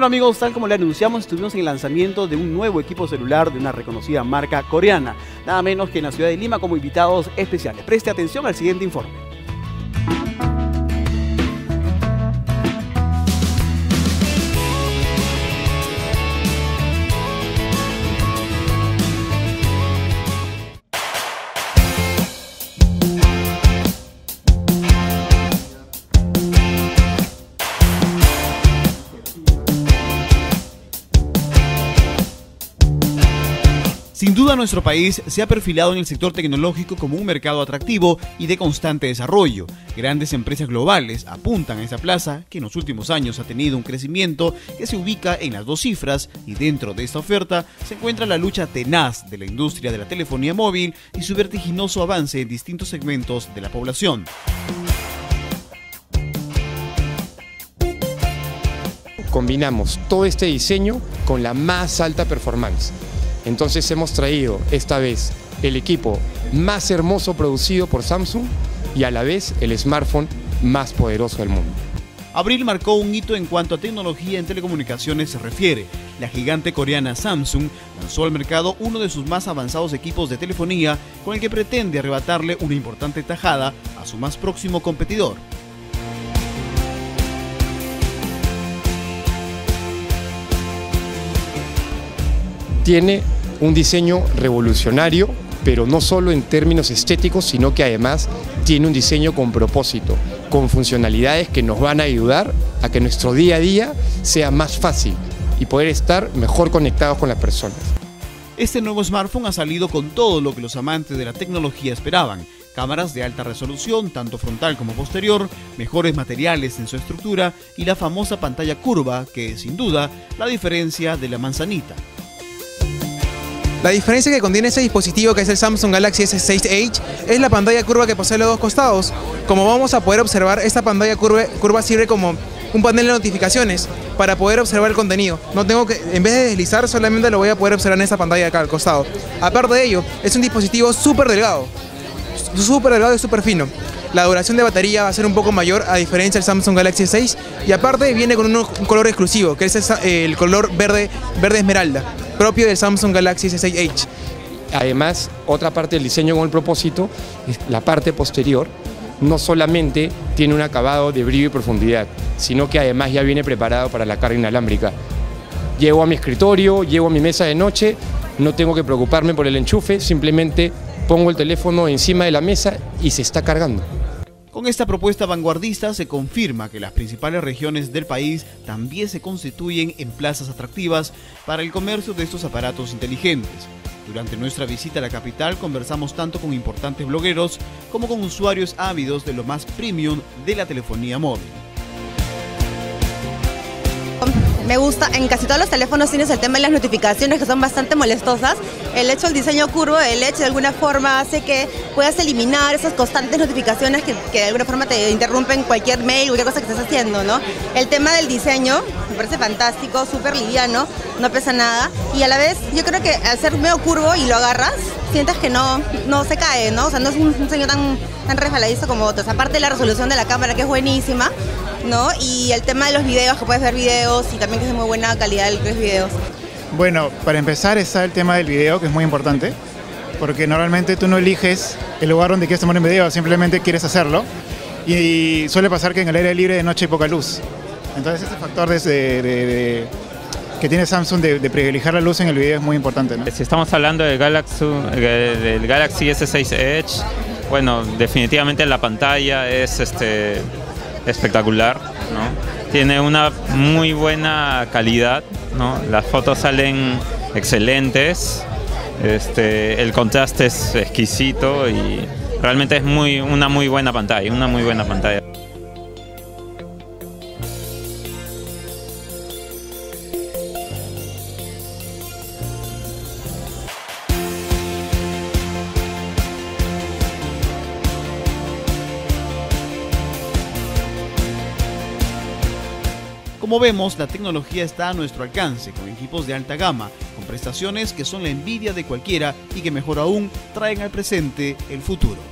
bueno amigos, tal como le anunciamos, estuvimos en el lanzamiento de un nuevo equipo celular de una reconocida marca coreana, nada menos que en la ciudad de Lima como invitados especiales. Preste atención al siguiente informe. Sin duda nuestro país se ha perfilado en el sector tecnológico como un mercado atractivo y de constante desarrollo. Grandes empresas globales apuntan a esa plaza que en los últimos años ha tenido un crecimiento que se ubica en las dos cifras y dentro de esta oferta se encuentra la lucha tenaz de la industria de la telefonía móvil y su vertiginoso avance en distintos segmentos de la población. Combinamos todo este diseño con la más alta performance entonces hemos traído esta vez el equipo más hermoso producido por Samsung y a la vez el smartphone más poderoso del mundo. Abril marcó un hito en cuanto a tecnología en telecomunicaciones se refiere. La gigante coreana Samsung lanzó al mercado uno de sus más avanzados equipos de telefonía con el que pretende arrebatarle una importante tajada a su más próximo competidor. Tiene un diseño revolucionario, pero no solo en términos estéticos, sino que además tiene un diseño con propósito, con funcionalidades que nos van a ayudar a que nuestro día a día sea más fácil y poder estar mejor conectados con las personas. Este nuevo smartphone ha salido con todo lo que los amantes de la tecnología esperaban. Cámaras de alta resolución, tanto frontal como posterior, mejores materiales en su estructura y la famosa pantalla curva que es sin duda la diferencia de la manzanita. La diferencia que contiene ese dispositivo que es el Samsung Galaxy S6 Edge es la pantalla curva que posee los dos costados. Como vamos a poder observar, esta pantalla curva, sirve como un panel de notificaciones para poder observar el contenido. No tengo que, en vez de deslizar, solamente lo voy a poder observar en esa pantalla acá al costado. Aparte de ello, es un dispositivo súper delgado, súper delgado y súper fino. La duración de batería va a ser un poco mayor a diferencia del Samsung Galaxy S6 y aparte viene con un, color exclusivo, que es el color verde, verde esmeralda propio del Samsung Galaxy S6 Edge. Además, otra parte del diseño con el propósito es la parte posterior. No solamente tiene un acabado de brillo y profundidad, sino que además ya viene preparado para la carga inalámbrica. Llego a mi escritorio, llego a mi mesa de noche, no tengo que preocuparme por el enchufe, simplemente pongo el teléfono encima de la mesa y se está cargando. Con esta propuesta vanguardista se confirma que las principales regiones del país también se constituyen en plazas atractivas para el comercio de estos aparatos inteligentes. Durante nuestra visita a la capital conversamos tanto con importantes blogueros como con usuarios ávidos de lo más premium de la telefonía móvil. Me gusta, en casi todos los teléfonos tienes el tema de las notificaciones que son bastante molestosas. El hecho del diseño curvo, el hecho de alguna forma hace que puedas eliminar esas constantes notificaciones que, de alguna forma te interrumpen cualquier mail, cualquier cosa que estés haciendo, ¿no? El tema del diseño me parece fantástico, súper liviano, no pesa nada y a la vez yo creo que al ser medio curvo y lo agarras, sientes que no, no se cae, ¿no? O sea, no es un diseño tan, tan resbaladizo como otros. Aparte de la resolución de la cámara que es buenísima, ¿no? Y el tema de los videos, que puedes ver videos y también que es de muy buena calidad los videos. Bueno, para empezar está el tema del video, que es muy importante, porque normalmente tú no eliges el lugar donde quieres tomar un video, simplemente quieres hacerlo. Y suele pasar que en el aire libre de noche hay poca luz. Entonces ese factor de, que tiene Samsung de, privilegiar la luz en el video es muy importante. Si estamos hablando del Galaxy, del Galaxy S6 Edge, bueno, definitivamente la pantalla es este, espectacular, ¿no? Tiene una muy buena calidad, ¿no? Las fotos salen excelentes, este, el contraste es exquisito y realmente es muy, una muy buena pantalla, una muy buena pantalla. Como vemos, la tecnología está a nuestro alcance, con equipos de alta gama, con prestaciones que son la envidia de cualquiera y que mejor aún traen al presente el futuro.